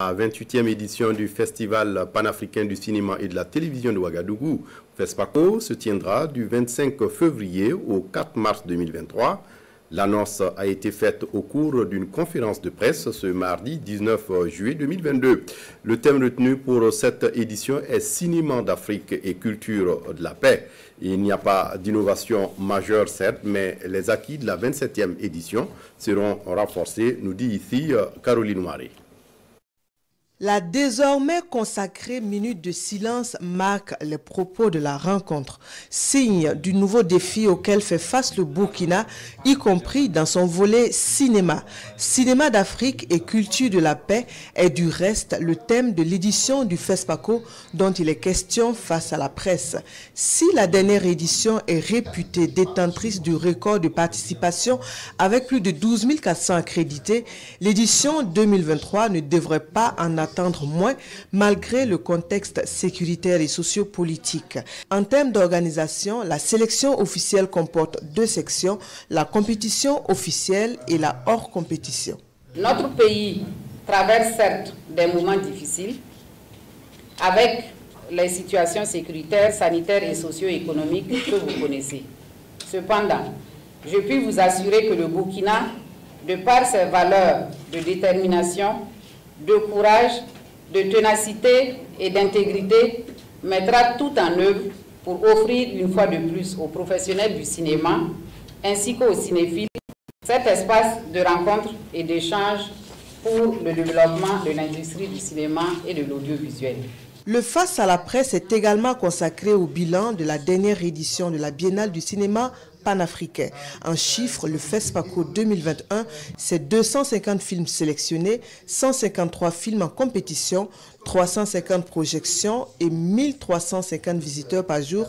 La 28e édition du Festival panafricain du cinéma et de la télévision de Ouagadougou, FESPACO, se tiendra du 25 février au 4 mars 2023. L'annonce a été faite au cours d'une conférence de presse ce mardi 19 juillet 2022. Le thème retenu pour cette édition est Cinéma d'Afrique et culture de la paix. Il n'y a pas d'innovation majeure, certes, mais les acquis de la 27e édition seront renforcés, nous dit ici Caroline Moiré. La désormais consacrée minute de silence marque les propos de la rencontre, signe du nouveau défi auquel fait face le Burkina, y compris dans son volet cinéma. Cinéma d'Afrique et culture de la paix est du reste le thème de l'édition du FESPACO dont il est question face à la presse. Si la dernière édition est réputée détentrice du record de participation avec plus de 12 400 accrédités, l'édition 2023 ne devrait pas en attendre moins malgré le contexte sécuritaire et sociopolitique. En termes d'organisation, la sélection officielle comporte deux sections, la compétition officielle et la hors compétition. Notre pays traverse certes des moments difficiles avec les situations sécuritaires, sanitaires et socio-économiques que vous connaissez. Cependant, je puis vous assurer que le Burkina, de par ses valeurs de détermination, de courage, de ténacité et d'intégrité, mettra tout en œuvre pour offrir une fois de plus aux professionnels du cinéma ainsi qu'aux cinéphiles cet espace de rencontre et d'échange pour le développement de l'industrie du cinéma et de l'audiovisuel. Le Face à la presse est également consacré au bilan de la dernière édition de la Biennale du cinéma panafricain. En chiffres, le FESPACO 2021, c'est 250 films sélectionnés, 153 films en compétition, 350 projections et 1350 visiteurs par jour